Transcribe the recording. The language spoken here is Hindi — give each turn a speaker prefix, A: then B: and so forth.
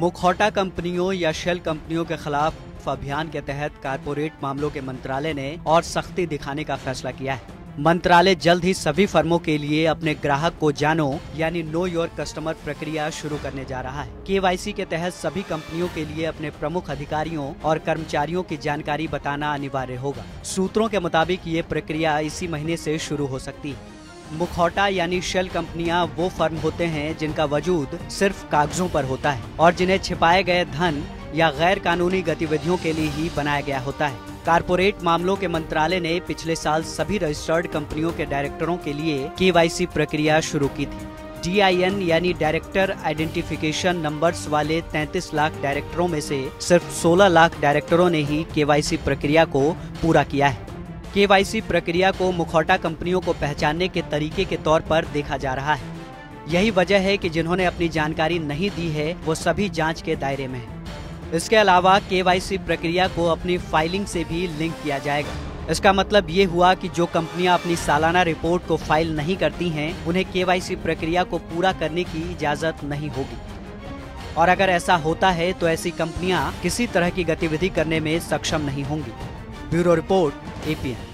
A: मुखौटा कंपनियों या शेल कंपनियों के खिलाफ अभियान के तहत कारपोरेट मामलों के मंत्रालय ने और सख्ती दिखाने का फैसला किया है। मंत्रालय जल्द ही सभी फर्मों के लिए अपने ग्राहक को जानो, यानी नो योर कस्टमर प्रक्रिया शुरू करने जा रहा है। के के तहत सभी कंपनियों के लिए अपने प्रमुख अधिकारियों और कर्मचारियों की जानकारी बताना अनिवार्य होगा। सूत्रों के मुताबिक ये प्रक्रिया इसी महीने से शुरू हो सकती है। मुखौटा यानी शेल कंपनियाँ वो फर्म होते हैं जिनका वजूद सिर्फ़ कागजों पर होता है और जिन्हें छिपाए गए धन या गैर कानूनी गतिविधियों के लिए ही बनाया गया होता है। कारपोरेट मामलों के मंत्रालय ने पिछले साल सभी रजिस्टर्ड कंपनियों के डायरेक्टरों के लिए के प्रक्रिया शुरू की थी। डीआईएन यानी डायरेक्टर आइडेंटिफिकेशन नंबर्स वाले 33 लाख डायरेक्टरों में से सिर्फ़ 16 लाख डायरेक्टरों ने ही के प्रक्रिया को पूरा किया है। के प्रक्रिया को मुखौटा कंपनियों को पहचानने के तरीके के तौर पर देखा जा रहा है। यही वजह है कि जिन्होंने अपनी जानकारी नहीं दी है, वो सभी जाँच के दायरे में है। इसके अलावा के प्रक्रिया को अपनी फाइलिंग से भी लिंक किया जाएगा। इसका मतलब ये हुआ कि जो कंपनियाँ अपनी सालाना रिपोर्ट को फ़ाइल नहीं करती हैं, उन्हें के प्रक्रिया को पूरा करने की इजाज़त नहीं होगी। और अगर ऐसा होता है तो ऐसी कंपनियाँ किसी तरह की गतिविधि करने में सक्षम नहीं होंगी। Bureau report. 一片。